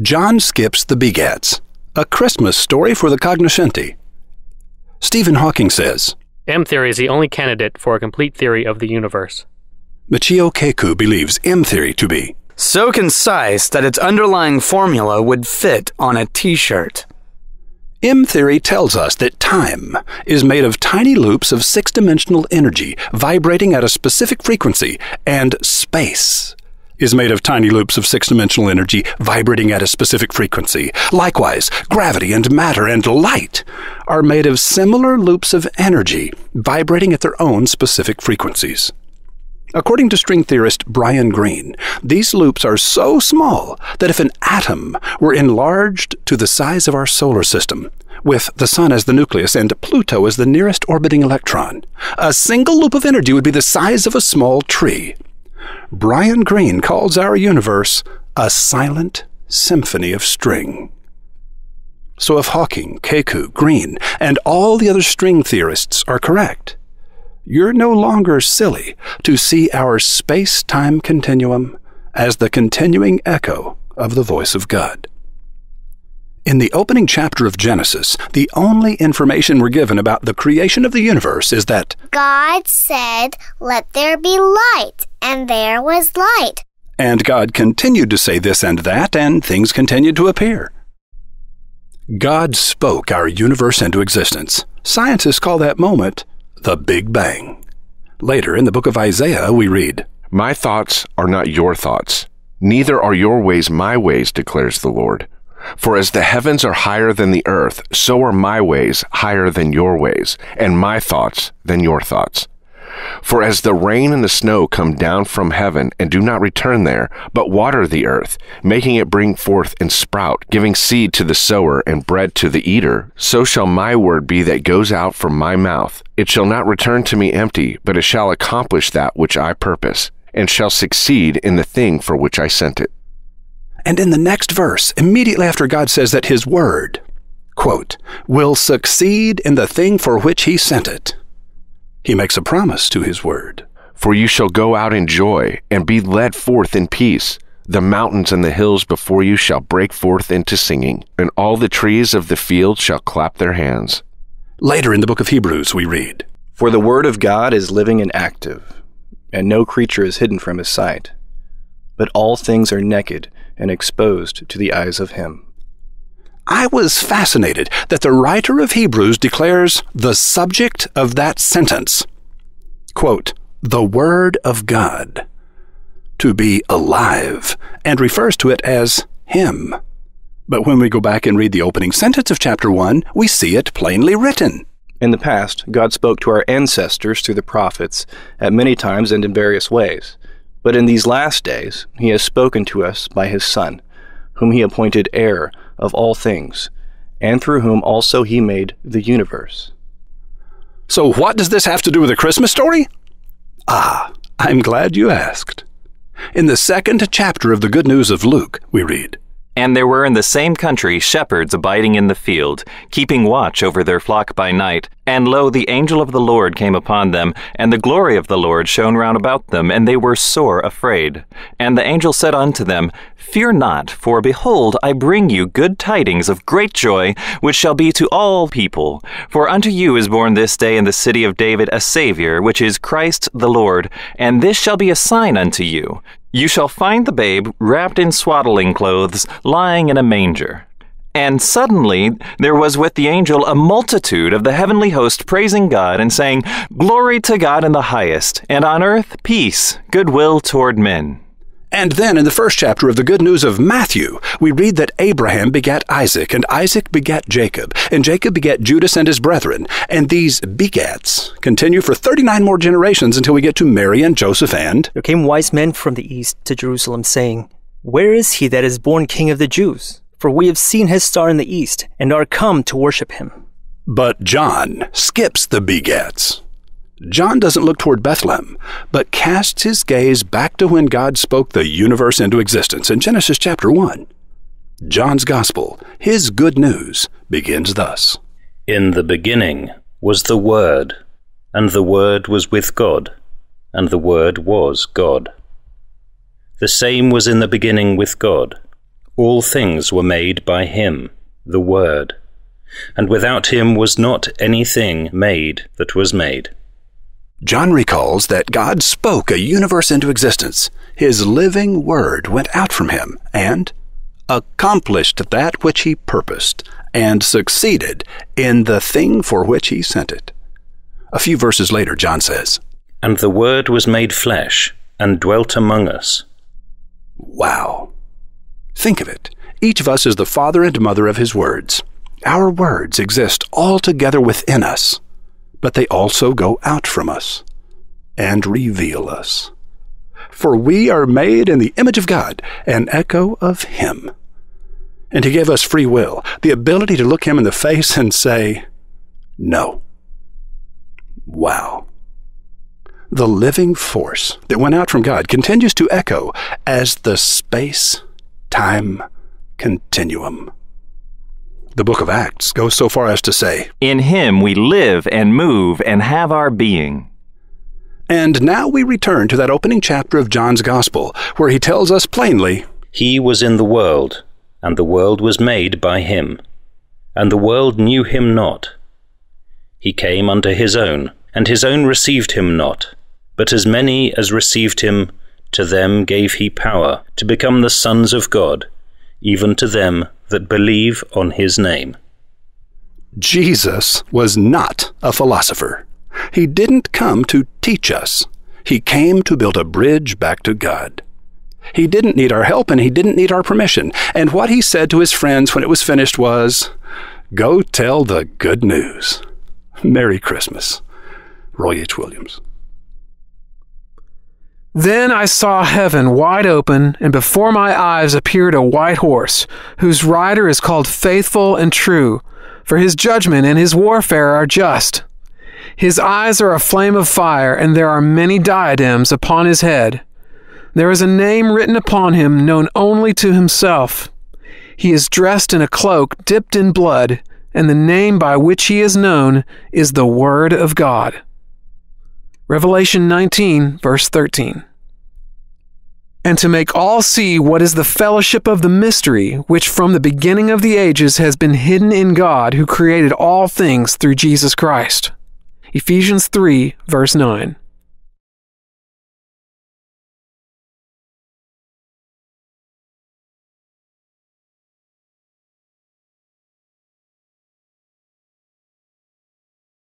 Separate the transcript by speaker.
Speaker 1: John skips the begats, a Christmas story for the cognoscenti. Stephen Hawking says,
Speaker 2: M theory is the only candidate for a complete theory of the universe.
Speaker 1: Michio Kaku believes M theory to be
Speaker 3: So concise that its underlying formula would fit on a t shirt.
Speaker 1: M theory tells us that time is made of tiny loops of six dimensional energy vibrating at a specific frequency, and space is made of tiny loops of six dimensional energy vibrating at a specific frequency. Likewise, gravity and matter and light are made of similar loops of energy vibrating at their own specific frequencies. According to string theorist Brian Greene, these loops are so small that if an atom were enlarged to the size of our solar system, with the Sun as the nucleus and Pluto as the nearest orbiting electron, a single loop of energy would be the size of a small tree. Brian Greene calls our universe a silent symphony of string. So if Hawking, Kaku, Greene, and all the other string theorists are correct, you're no longer silly to see our space time continuum as the continuing echo of the voice of God. In the opening chapter of Genesis, the only information we're given about the creation of the universe is that
Speaker 4: God said, Let there be light, and there was light.
Speaker 1: And God continued to say this and that, and things continued to appear. God spoke our universe into existence. Scientists call that moment the Big Bang. Later in the book of Isaiah, we read,
Speaker 5: My thoughts are not your thoughts, neither are your ways my ways, declares the Lord. For as the heavens are higher than the earth, so are my ways higher than your ways, and my thoughts than your thoughts. For as the rain and the snow come down from heaven and do not return there, but water the earth, making it bring forth and sprout, giving seed to the sower and bread to the eater, so shall my word be that goes out from my mouth. It shall not return to me empty, but it shall accomplish that which I purpose, and shall succeed in the thing for which I sent it.
Speaker 1: And in the next verse, immediately after God says that His word, quote, will succeed in the thing for which He sent it, He makes a promise to His word.
Speaker 5: For you shall go out in joy, and be led forth in peace. The mountains and the hills before you shall break forth into singing, and all the trees of the field shall clap their hands.
Speaker 1: Later in the book of Hebrews, we read,
Speaker 6: For the word of God is living and active, and no creature is hidden from his sight. But all things are naked and exposed to the eyes of him.
Speaker 1: I was fascinated that the writer of Hebrews declares the subject of that sentence, quote, the Word of God, to be alive, and refers to it as Him. But when we go back and read the opening sentence of chapter 1, we see it plainly written.
Speaker 6: In the past, God spoke to our ancestors through the prophets at many times and in various ways. But in these last days, He has spoken to us by His Son, whom He appointed heir of all things, and through whom also He made the universe.
Speaker 1: So, what does this have to do with the Christmas story? Ah, I'm glad you asked. In the second chapter of the Good News of Luke, we read,
Speaker 7: And there were in the same country shepherds abiding in the field, keeping watch over their flock by night. And lo, the angel of the Lord came upon them, and the glory of the Lord shone round about them, and they were sore afraid. And the angel said unto them, Fear not, for behold, I bring you good tidings of great joy, which shall be to all people. For unto you is born this day in the city of David a Saviour, which is Christ the Lord. And this shall be a sign unto you. You shall find the babe wrapped in swaddling clothes, lying in a manger. And suddenly there was with the angel a multitude of the heavenly host praising God and saying, Glory to God in the highest, and on earth peace, goodwill toward men.
Speaker 1: And then in the first chapter of the Good News of Matthew, we read that Abraham begat Isaac, and Isaac begat Jacob, and Jacob begat Judas and his brethren. And these begats continue for 39 more generations until we get to Mary and Joseph and.
Speaker 8: There came wise men from the east to Jerusalem, saying, Where is he that is born King of the Jews? For we have seen his star in the east, and are come to worship him.
Speaker 1: But John skips the begats. John doesn't look toward Bethlehem, but casts his gaze back to when God spoke the universe into existence in Genesis chapter 1. John's Gospel, his good news, begins thus
Speaker 9: In the beginning was the Word, and the Word was with God, and the Word was God. The same was in the beginning with God. All things were made by him, the Word. And without him was not anything made that was made.
Speaker 1: John recalls that God spoke a universe into existence. His living word went out from him and accomplished that which he purposed and succeeded in the thing for which he sent it. A few verses later, John says,
Speaker 9: And the Word was made flesh and dwelt among us.
Speaker 1: Wow. Think of it. Each of us is the father and mother of his words. Our words exist altogether within us but they also go out from us and reveal us. For we are made in the image of God, an echo of Him. And He gave us free will, the ability to look Him in the face and say, No. Wow. The living force that went out from God continues to echo as the space time continuum. The book of Acts goes so far as to say,
Speaker 7: In him we live and move and have our being.
Speaker 1: And now we return to that opening chapter of John's Gospel, where he tells us plainly,
Speaker 9: He was in the world, and the world was made by him, and the world knew him not. He came unto his own, and his own received him not. But as many as received him, to them gave he power to become the sons of God, even to them that believe on his name.
Speaker 1: Jesus was not a philosopher. He didn't come to teach us. He came to build a bridge back to God. He didn't need our help and he didn't need our permission. And what he said to his friends when it was finished was, Go tell the good news. Merry Christmas. Roy H. Williams.
Speaker 10: Then I saw heaven wide open, and before my eyes appeared a white horse, whose rider is called Faithful and True, for his judgment and his warfare are just. His eyes are a flame of fire, and there are many diadems upon his head. There is a name written upon him known only to himself. He is dressed in a cloak dipped in blood, and the name by which he is known is the Word of God. Revelation 19, verse 13. And to make all see what is the fellowship of the mystery, which from the beginning of the ages has been hidden in God, who created all things through Jesus Christ. Ephesians 3, verse 9.